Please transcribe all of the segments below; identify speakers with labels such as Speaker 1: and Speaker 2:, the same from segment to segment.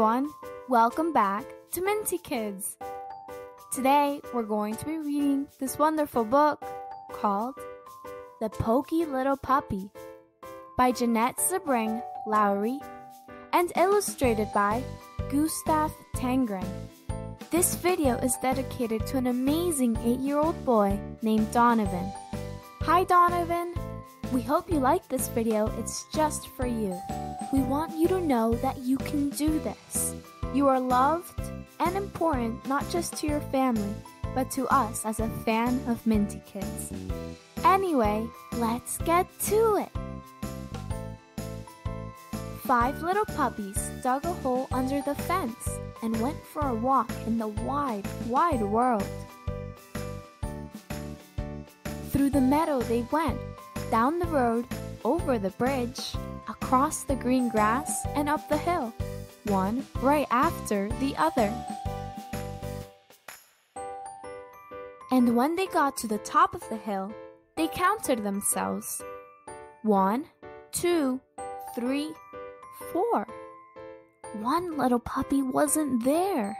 Speaker 1: everyone, welcome back to Minty Kidz. Today we're going to be reading this wonderful book called The Poky Little Puppy by Jannette Sebring Lowrey and illustrated by Gustaf Tenggren. This video is dedicated to an amazing 8-year-old boy named Donovan. Hi Donovan! We hope you like this video, it's just for you. We want you to know that you can do this. You are loved and important not just to your family, but to us as a fan of Minty Kidz. Anyway, let's get to it. Five little puppies dug a hole under the fence and went for a walk in the wide, wide world. Through the meadow they went, down the road, over the bridge, across the green grass, and up the hill, one right after the other. And when they got to the top of the hill, they counted themselves. One, two, three, four. One little puppy wasn't there.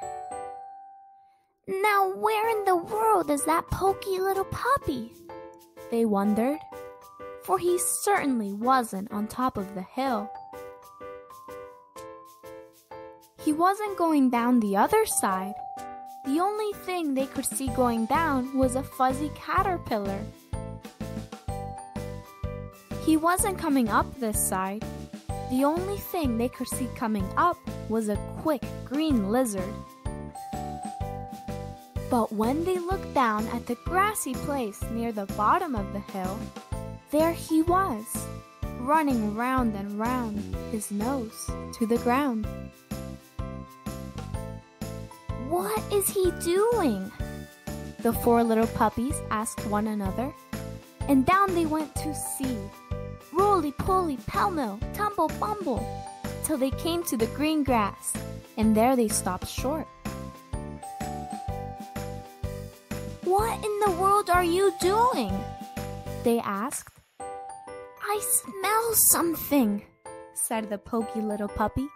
Speaker 1: Now, where in the world is that pokey little puppy? They wondered, for he certainly wasn't on top of the hill. He wasn't going down the other side. The only thing they could see going down was a fuzzy caterpillar. He wasn't coming up this side. The only thing they could see coming up was a quick green lizard. But when they looked down at the grassy place near the bottom of the hill, there he was, running round and round, his nose to the ground. What is he doing? The four little puppies asked one another, and down they went to see. Roly poly, pell mell, tumble bumble, till they came to the green grass, and there they stopped short. What in the world are you doing? They asked. I smell something, said the pokey little puppy.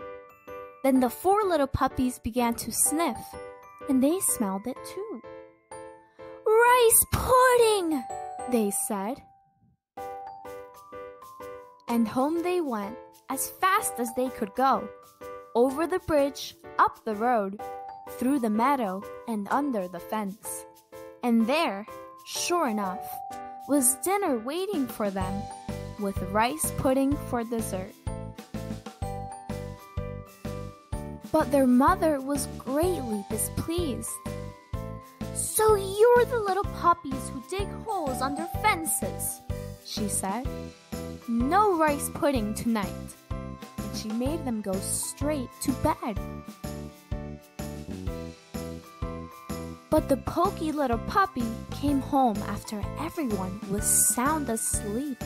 Speaker 1: Then the four little puppies began to sniff, and they smelled it too. Rice pudding, they said. And home they went as fast as they could go, over the bridge, up the road, through the meadow, and under the fence. And there, sure enough, was dinner waiting for them, with rice pudding for dessert. But their mother was greatly displeased. So you're the little puppies who dig holes under fences, she said. No rice pudding tonight. And she made them go straight to bed. But the pokey little puppy came home after everyone was sound asleep.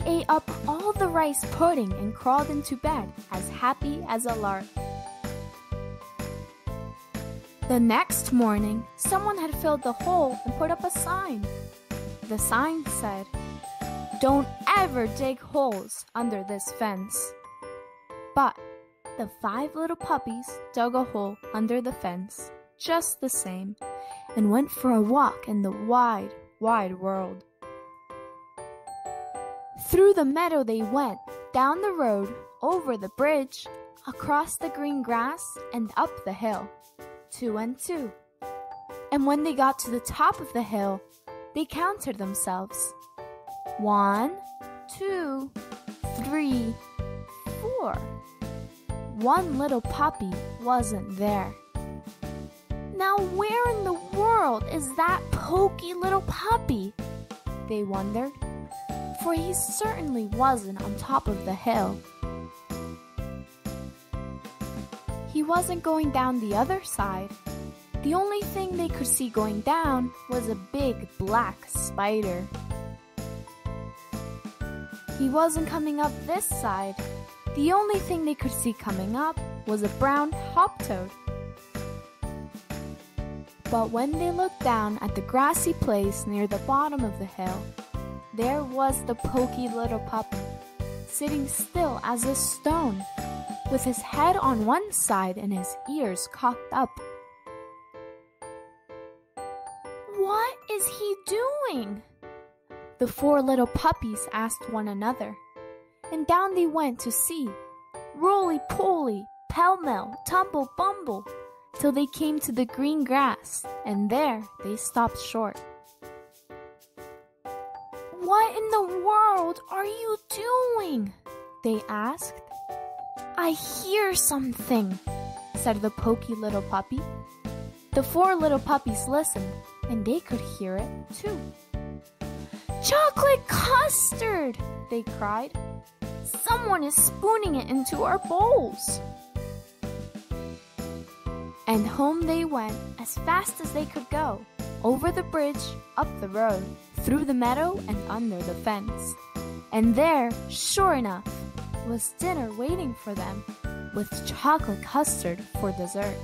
Speaker 1: He ate up all the rice pudding and crawled into bed as happy as a lark. The next morning, someone had filled the hole and put up a sign. The sign said, Don't ever dig holes under this fence. But the five little puppies dug a hole under the fence, just the same, and went for a walk in the wide, wide world. Through the meadow they went, down the road, over the bridge, across the green grass, and up the hill, two and two. And when they got to the top of the hill, they counted themselves. One, two, three, four. One little puppy wasn't there. Now, where in the world is that pokey little puppy? They wondered for he certainly wasn't on top of the hill. He wasn't going down the other side. The only thing they could see going down was a big black spider. He wasn't coming up this side. The only thing they could see coming up was a brown hop toad. But when they looked down at the grassy place near the bottom of the hill, there was the pokey little pup, sitting still as a stone, with his head on one side and his ears cocked up. What is he doing? The four little puppies asked one another, and down they went to see. Roly poly, pell mell, tumble bumble, till they came to the green grass, and there they stopped short. What in the world are you doing? They asked. I hear something, said the poky little puppy. The four little puppies listened, and they could hear it too. Chocolate custard! they cried. Someone is spooning it into our bowls. And home they went as fast as they could go, over the bridge, up the road, through the meadow, and under the fence. And there, sure enough, was dinner waiting for them, with chocolate custard for dessert.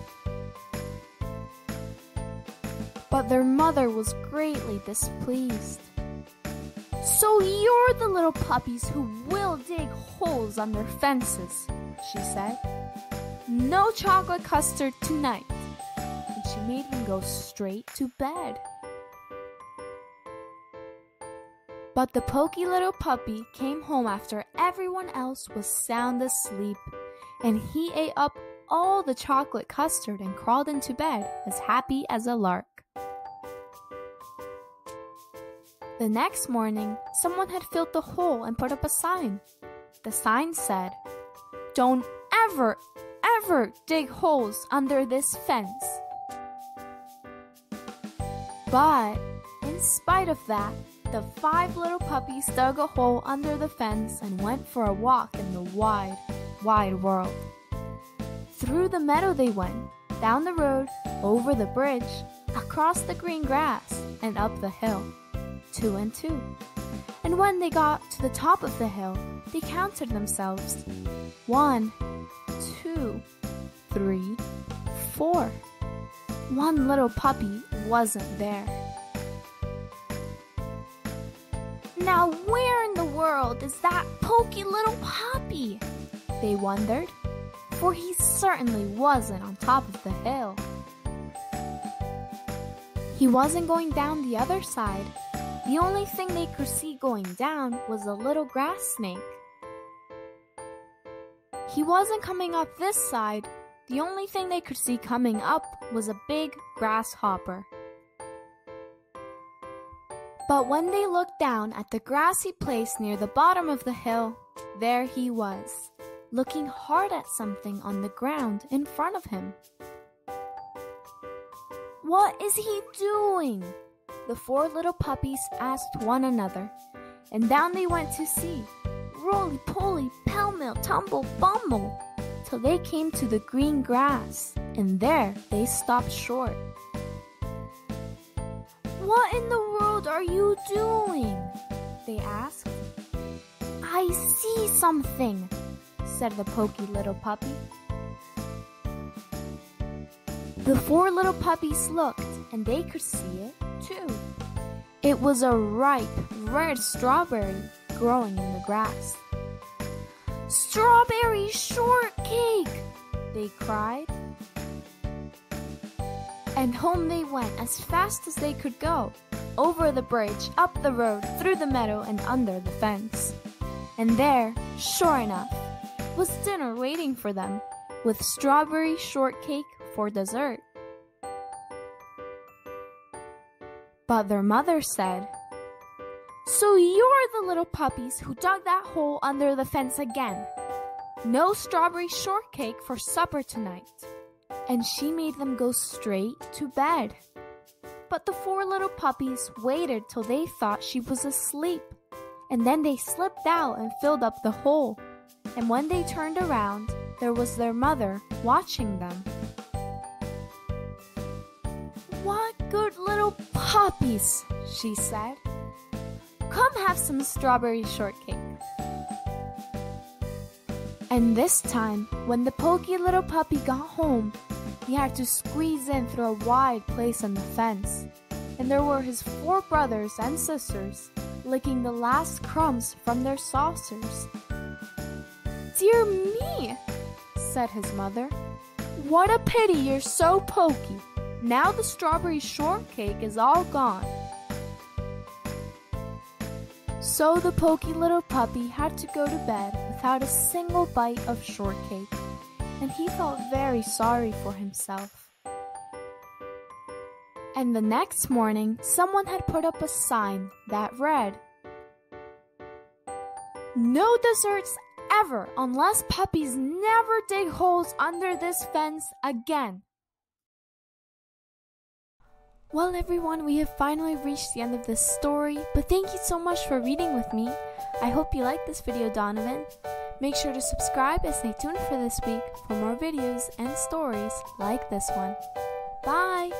Speaker 1: But their mother was greatly displeased. So you're the little puppies who will dig holes under fences, she said. No chocolate custard tonight. And she made them go straight to bed. But the poky little puppy came home after everyone else was sound asleep, and he ate up all the chocolate custard and crawled into bed as happy as a lark. The next morning, someone had filled the hole and put up a sign. The sign said, Don't ever, ever dig holes under this fence. But, in spite of that, the five little puppies dug a hole under the fence and went for a walk in the wide, wide world. Through the meadow they went, down the road, over the bridge, across the green grass, and up the hill two and two. And when they got to the top of the hill, they counted themselves. One, two, three, four. One little puppy wasn't there. Now, where in the world is that poky little puppy? They wondered, for he certainly wasn't on top of the hill. He wasn't going down the other side, the only thing they could see going down was a little grass snake. He wasn't coming up this side. The only thing they could see coming up was a big grasshopper. But when they looked down at the grassy place near the bottom of the hill, there he was, looking hard at something on the ground in front of him. What is he doing? the four little puppies asked one another, and down they went to see, roly poly, pell mell, tumble bumble, till they came to the green grass, and there they stopped short. What in the are you doing? They asked. I see something, said the poky little puppy. The four little puppies looked, and they could see it too. It was a ripe, red strawberry growing in the grass. Strawberry shortcake! They cried. And home they went as fast as they could go, over the bridge, up the road, through the meadow, and under the fence. And there, sure enough, was dinner waiting for them, with strawberry shortcake for dessert. But their mother said, So you're the little puppies who dug that hole under the fence again. No strawberry shortcake for supper tonight. And she made them go straight to bed. But the four little puppies waited till they thought she was asleep. And then they slipped out and filled up the hole. And when they turned around, there was their mother watching them. What good little puppies, she said. Come have some strawberry shortcake. And this time, when the poky little puppy got home, he had to squeeze in through a wide place on the fence. And there were his four brothers and sisters licking the last crumbs from their saucers. dear me, said his mother. What a pity you're so pokey. Now the strawberry shortcake is all gone. So the pokey little puppy had to go to bed without a single bite of shortcake, and he felt very sorry for himself. And the next morning, someone had put up a sign that read, No desserts ever unless puppies never dig holes under this fence again. Well, everyone, we have finally reached the end of this story, but thank you so much for reading with me. I hope you liked this video, Donovan. Make sure to subscribe and stay tuned for this week for more videos and stories like this one. Bye!